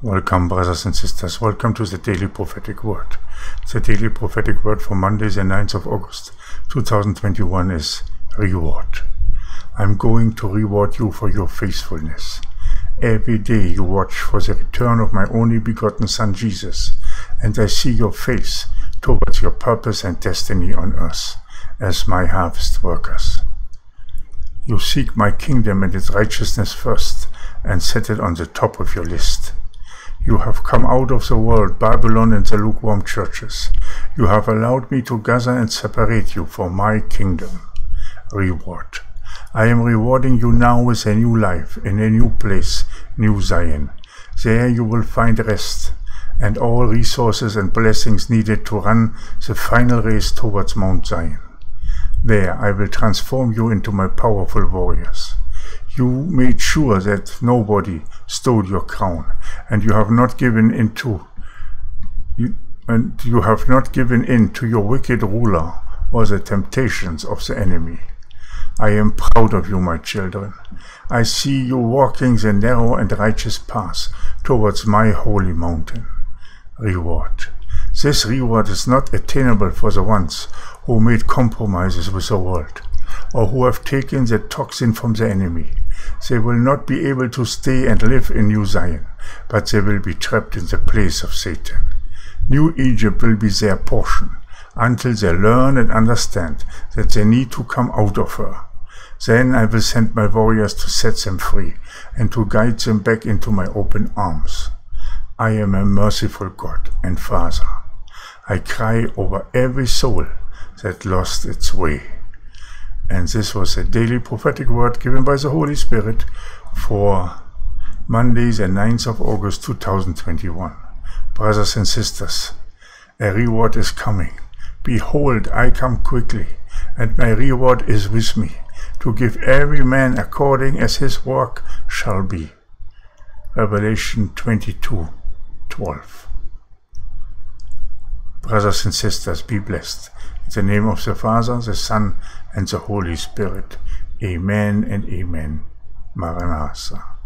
Welcome, brothers and sisters. Welcome to the Daily Prophetic Word. The Daily Prophetic Word for Monday, the 9th of August 2021 is reward. I'm going to reward you for your faithfulness. Every day you watch for the return of my only begotten Son Jesus, and I see your face towards your purpose and destiny on earth as my harvest workers. You seek my kingdom and its righteousness first, and set it on the top of your list. You have come out of the world, Babylon and the lukewarm churches. You have allowed me to gather and separate you for my kingdom. Reward. I am rewarding you now with a new life, in a new place, New Zion. There you will find rest, and all resources and blessings needed to run the final race towards Mount Zion. There I will transform you into my powerful warriors. You made sure that nobody stole your crown, and you have not given into you, and you have not given in to your wicked ruler or the temptations of the enemy. I am proud of you, my children. I see you walking the narrow and righteous path towards my holy mountain. Reward. This reward is not attainable for the ones who made compromises with the world, or who have taken the toxin from the enemy. They will not be able to stay and live in New Zion, but they will be trapped in the place of Satan. New Egypt will be their portion until they learn and understand that they need to come out of her. Then I will send my warriors to set them free and to guide them back into my open arms. I am a merciful God and Father. I cry over every soul that lost its way. And this was a daily prophetic word given by the Holy Spirit for Monday, the 9th of August 2021. Brothers and sisters, a reward is coming. Behold, I come quickly, and my reward is with me, to give every man according as his work shall be. Revelation 22 12. Brothers and sisters, be blessed. In the name of the Father, the Son, and the Holy Spirit. Amen and Amen. Maranatha.